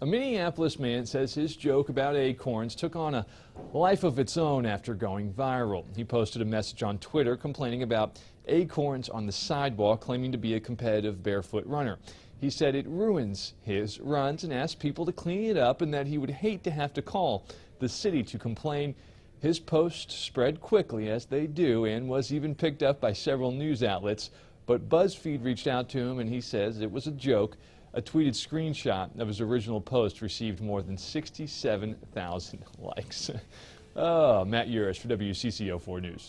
A Minneapolis man says his joke about acorns took on a life of its own after going viral. He posted a message on Twitter complaining about acorns on the sidewalk, claiming to be a competitive barefoot runner. He said it ruins his runs and asked people to clean it up and that he would hate to have to call the city to complain. His post spread quickly, as they do, and was even picked up by several news outlets. But BuzzFeed reached out to him and he says it was a joke. A tweeted screenshot of his original post received more than 67,000 likes. oh, Matt Yurus for WCCO 4 News.